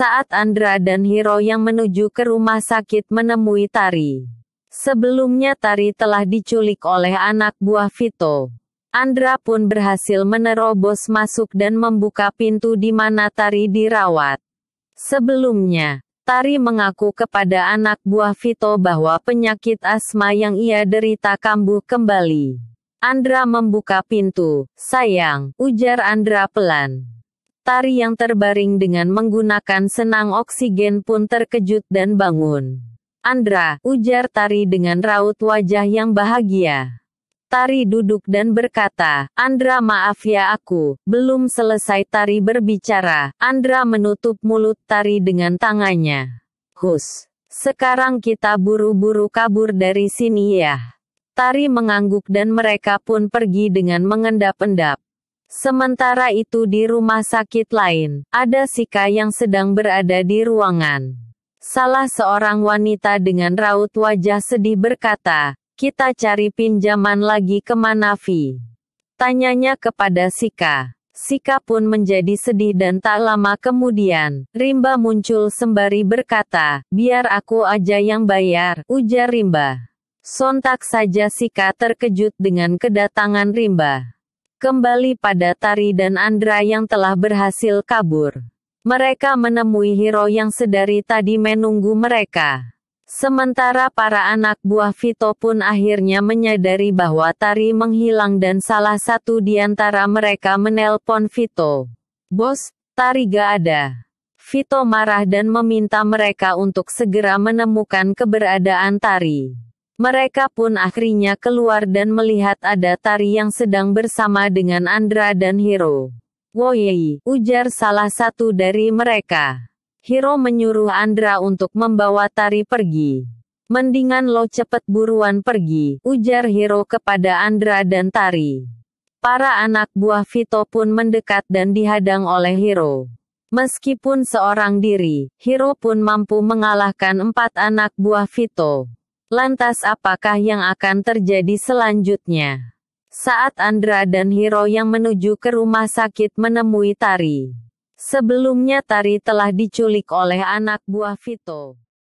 Saat Andra dan Hiro yang menuju ke rumah sakit menemui Tari. Sebelumnya Tari telah diculik oleh anak buah Vito. Andra pun berhasil menerobos masuk dan membuka pintu di mana Tari dirawat. Sebelumnya, Tari mengaku kepada anak buah Vito bahwa penyakit asma yang ia derita kambuh kembali. Andra membuka pintu. Sayang, ujar Andra pelan. Tari yang terbaring dengan menggunakan senang oksigen pun terkejut dan bangun. Andra, ujar Tari dengan raut wajah yang bahagia. Tari duduk dan berkata, Andra maaf ya aku, belum selesai Tari berbicara, Andra menutup mulut Tari dengan tangannya. Hus, sekarang kita buru-buru kabur dari sini ya. Tari mengangguk dan mereka pun pergi dengan mengendap-endap. Sementara itu di rumah sakit lain, ada Sika yang sedang berada di ruangan. Salah seorang wanita dengan raut wajah sedih berkata, kita cari pinjaman lagi ke Manafi. Tanyanya kepada Sika. Sika pun menjadi sedih dan tak lama kemudian, Rimba muncul sembari berkata, biar aku aja yang bayar, ujar Rimba. Sontak saja Sika terkejut dengan kedatangan Rimba. Kembali pada Tari dan Andra yang telah berhasil kabur. Mereka menemui Hiro yang sedari tadi menunggu mereka. Sementara para anak buah Vito pun akhirnya menyadari bahwa Tari menghilang dan salah satu di antara mereka menelpon Vito. Bos, Tari gak ada. Vito marah dan meminta mereka untuk segera menemukan keberadaan Tari. Mereka pun akhirnya keluar dan melihat ada Tari yang sedang bersama dengan Andra dan Hiro. Woyei, ujar salah satu dari mereka. Hiro menyuruh Andra untuk membawa Tari pergi. Mendingan lo cepet buruan pergi, ujar Hiro kepada Andra dan Tari. Para anak buah Vito pun mendekat dan dihadang oleh Hiro. Meskipun seorang diri, Hiro pun mampu mengalahkan empat anak buah Vito. Lantas apakah yang akan terjadi selanjutnya? Saat Andra dan Hiro yang menuju ke rumah sakit menemui Tari. Sebelumnya Tari telah diculik oleh anak buah Vito.